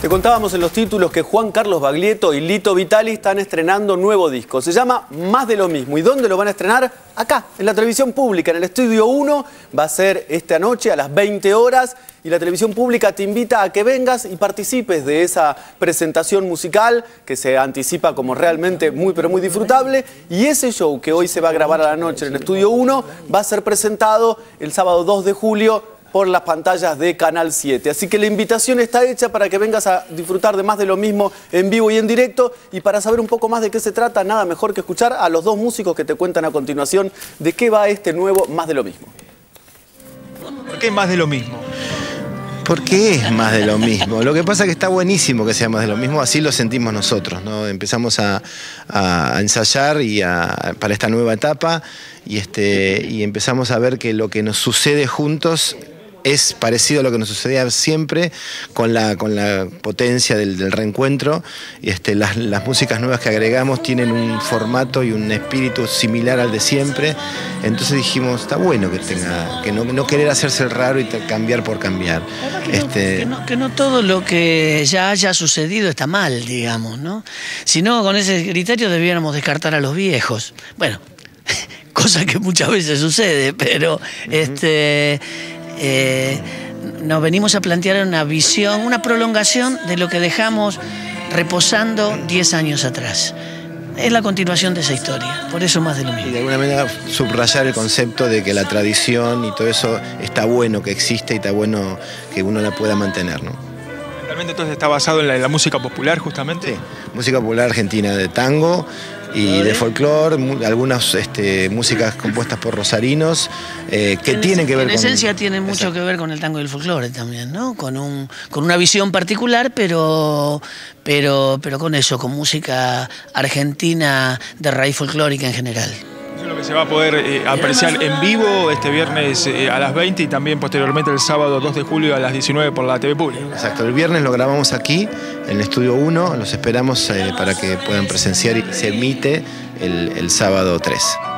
Te contábamos en los títulos que Juan Carlos Baglietto y Lito Vitali están estrenando nuevo disco. Se llama Más de lo mismo. ¿Y dónde lo van a estrenar? Acá, en la televisión pública, en el Estudio 1. Va a ser esta noche a las 20 horas. Y la televisión pública te invita a que vengas y participes de esa presentación musical que se anticipa como realmente muy pero muy disfrutable. Y ese show que hoy se va a grabar a la noche en el Estudio 1 va a ser presentado el sábado 2 de julio por las pantallas de Canal 7. Así que la invitación está hecha para que vengas a disfrutar de más de lo mismo en vivo y en directo. Y para saber un poco más de qué se trata, nada mejor que escuchar a los dos músicos que te cuentan a continuación de qué va este nuevo Más de lo mismo. ¿Por qué más de lo mismo? Porque es más de lo mismo. Lo que pasa es que está buenísimo que sea más de lo mismo, así lo sentimos nosotros. ¿no? Empezamos a, ensayar y para esta nueva etapa y, este, y empezamos a ver que lo que nos sucede juntos es parecido a lo que nos sucedía siempre con la, con la potencia del, reencuentro. Y este, las, músicas nuevas que agregamos tienen un formato y un espíritu similar al de siempre. Entonces dijimos, está bueno que tenga, que no, querer hacerse el raro y cambiar por cambiar. Que, este... no, que, no, todo lo que ya haya sucedido está mal, digamos, ¿no? Si no, con ese criterio debiéramos descartar a los viejos. Bueno, cosa que muchas veces sucede, pero este eh, nos venimos a plantear una visión, una prolongación de lo que dejamos reposando 10 años atrás. Es la continuación de esa historia, por eso más de lo mismo. Y de alguna manera subrayar el concepto de que la tradición y todo eso está bueno que existe y está bueno que uno la pueda mantener, ¿no? ¿Realmente entonces está basado en la, música popular justamente? Sí, música popular argentina de tango, y de folclore, algunas este, músicas compuestas por rosarinos eh, que tienen que ver con... En esencia tienen mucho que ver con el tango y el folclore también, ¿no? Con, un, con una visión particular, pero, pero, pero con eso, con música argentina de raíz folclórica en general que se va a poder eh, apreciar en vivo este viernes eh, a las 20 y también posteriormente el sábado 2 de julio a las 19 por la TV Pública. Exacto, el viernes lo grabamos aquí en el Estudio 1, los esperamos eh, para que puedan presenciar y se emite el, el sábado 3.